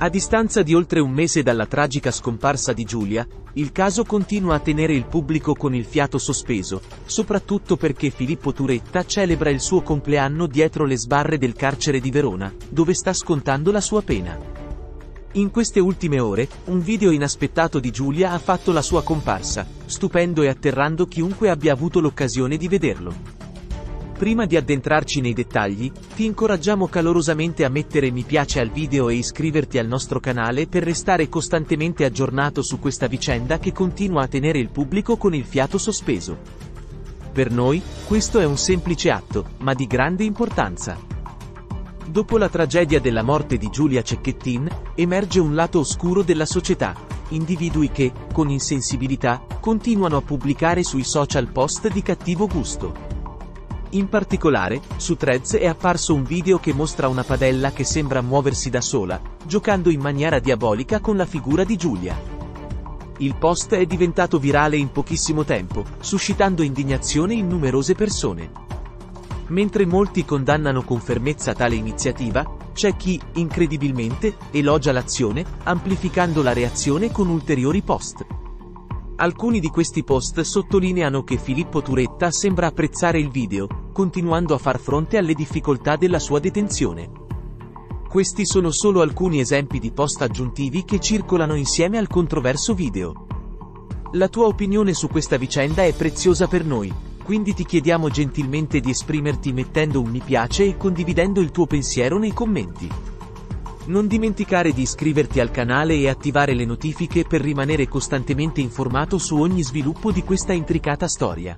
A distanza di oltre un mese dalla tragica scomparsa di Giulia, il caso continua a tenere il pubblico con il fiato sospeso, soprattutto perché Filippo Turetta celebra il suo compleanno dietro le sbarre del carcere di Verona, dove sta scontando la sua pena. In queste ultime ore, un video inaspettato di Giulia ha fatto la sua comparsa, stupendo e atterrando chiunque abbia avuto l'occasione di vederlo. Prima di addentrarci nei dettagli, ti incoraggiamo calorosamente a mettere mi piace al video e iscriverti al nostro canale per restare costantemente aggiornato su questa vicenda che continua a tenere il pubblico con il fiato sospeso. Per noi, questo è un semplice atto, ma di grande importanza. Dopo la tragedia della morte di Giulia Cecchettin, emerge un lato oscuro della società, individui che, con insensibilità, continuano a pubblicare sui social post di cattivo gusto. In particolare, su Threads è apparso un video che mostra una padella che sembra muoversi da sola, giocando in maniera diabolica con la figura di Giulia. Il post è diventato virale in pochissimo tempo, suscitando indignazione in numerose persone. Mentre molti condannano con fermezza tale iniziativa, c'è chi, incredibilmente, elogia l'azione, amplificando la reazione con ulteriori post. Alcuni di questi post sottolineano che Filippo Turetta sembra apprezzare il video, continuando a far fronte alle difficoltà della sua detenzione. Questi sono solo alcuni esempi di post aggiuntivi che circolano insieme al controverso video. La tua opinione su questa vicenda è preziosa per noi, quindi ti chiediamo gentilmente di esprimerti mettendo un mi piace e condividendo il tuo pensiero nei commenti. Non dimenticare di iscriverti al canale e attivare le notifiche per rimanere costantemente informato su ogni sviluppo di questa intricata storia.